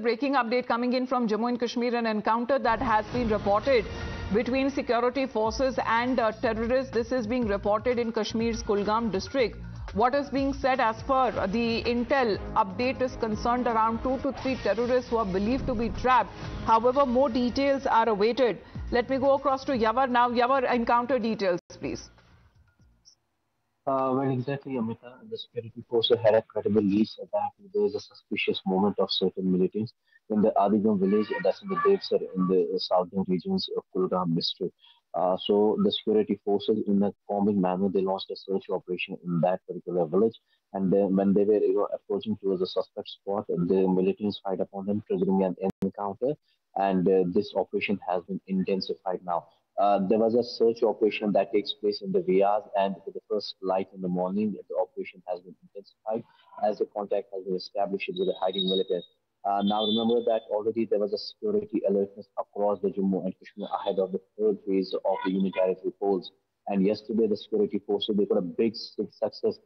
Breaking update coming in from Jammu and Kashmir, an encounter that has been reported between security forces and uh, terrorists. This is being reported in Kashmir's Kulgam district. What is being said as per the intel update is concerned around two to three terrorists who are believed to be trapped. However, more details are awaited. Let me go across to Yavar now. Yavar, encounter details, please. Uh, well, exactly, Amita. The security forces had a credible lead that there is a suspicious movement of certain militants in the Adigam village, that's in the Devsar in the southern regions of Kulgam district. Uh, so the security forces, in a calming manner, they launched a search operation in that particular village. And then when they were you know, approaching towards the suspect spot, the militants fired upon them, triggering an encounter. And uh, this operation has been intensified now. Uh, there was a search operation that takes place in the Riaz, and with the first light in the morning, the operation has been intensified as the contact has been established with the hiding militants. Uh, now remember that already there was a security alertness across the Jammu and Kashmir ahead of the third phase of the unitary polls. And yesterday the security forces they got a big success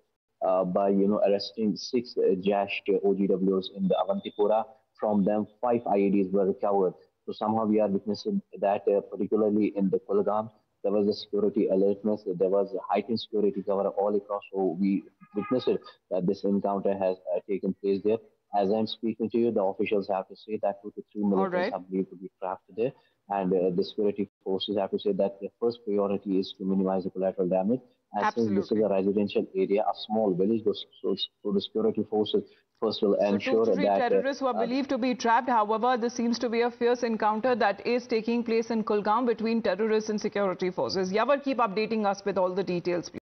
uh, by you know arresting six uh, Jaish OGWs in the Avantipora. From them, five IEDs were recovered. So somehow we are witnessing that, uh, particularly in the Kulgam, there was a security alertness, there was a heightened security cover all across. So we witnessed that this encounter has uh, taken place there. As I'm speaking to you, the officials have to say that two to three militants right. are believed to be trapped there. And uh, the security forces have to say that the first priority is to minimize the collateral damage. As Absolutely. since this is a residential area, a small village, so, so the security forces first will ensure so two, three that uh, terrorists who are uh, believed to be trapped. However, this seems to be a fierce encounter that is taking place in Kulgam between terrorists and security forces. Yavar, keep updating us with all the details, please.